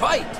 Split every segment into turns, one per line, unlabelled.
fight.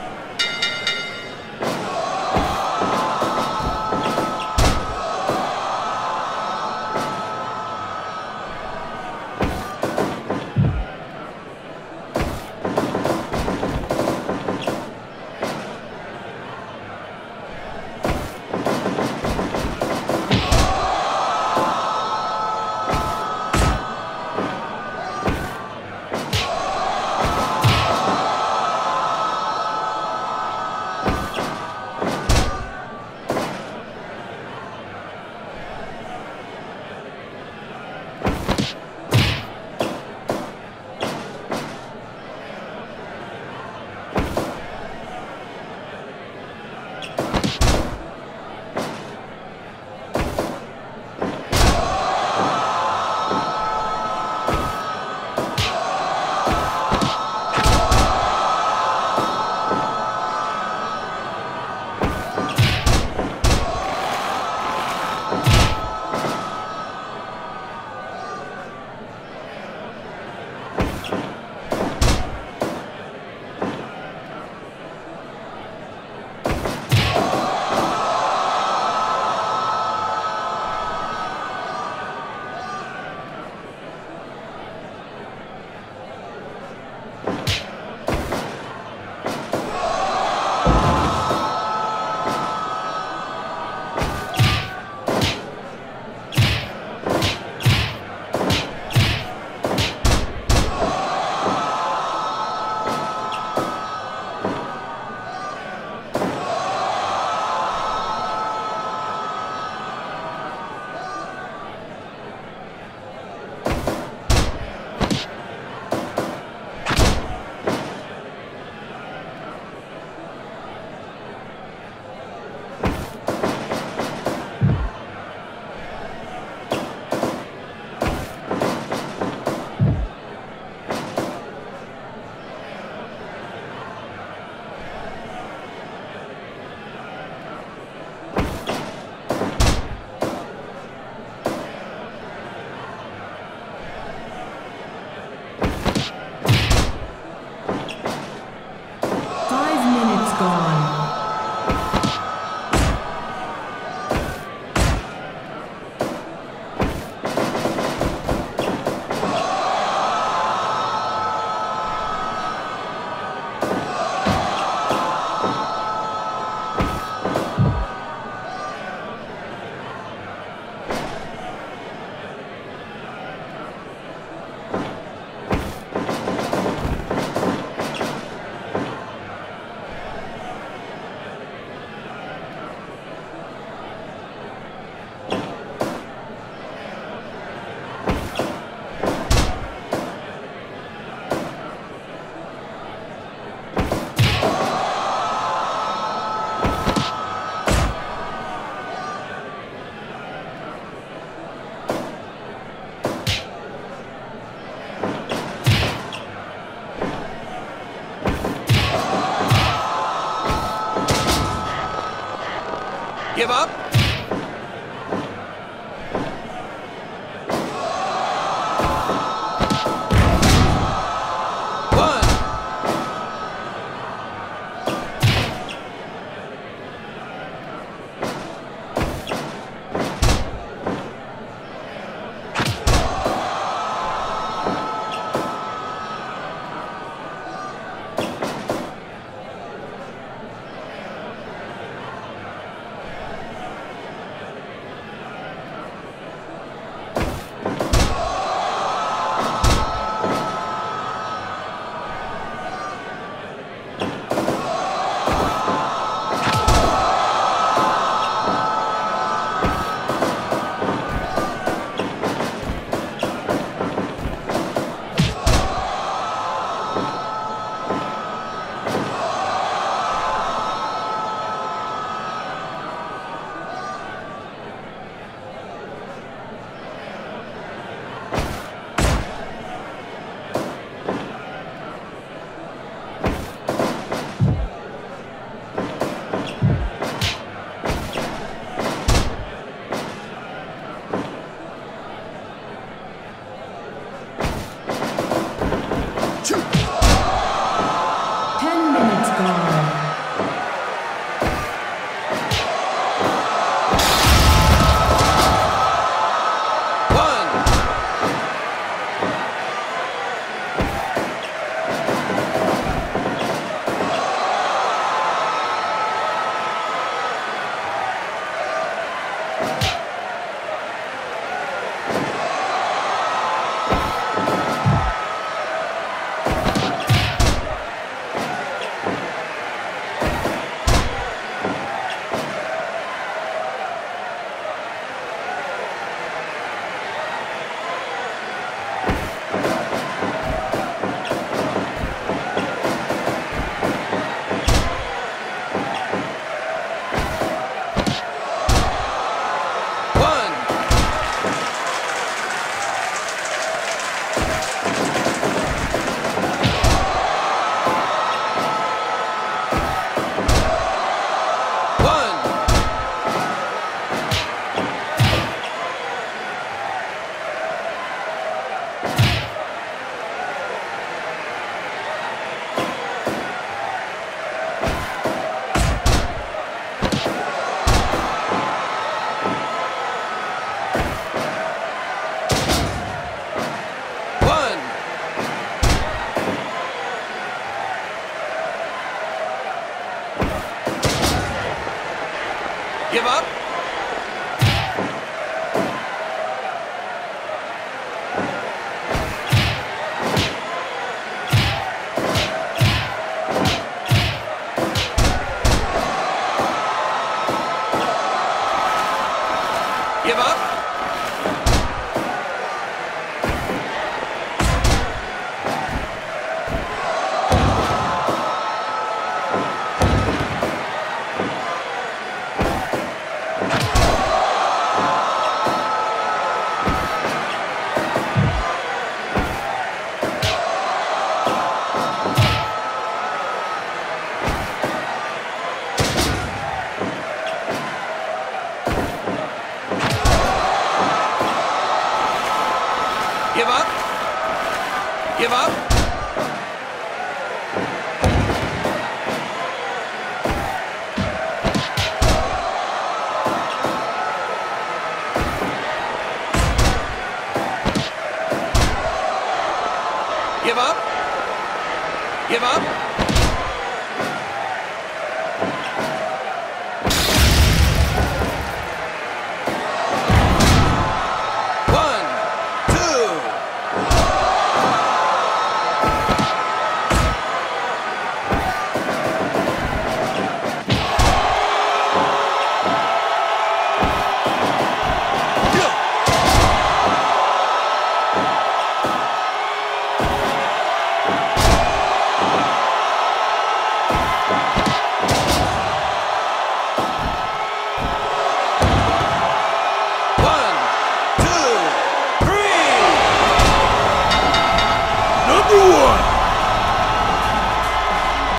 give up. Give up. Give up.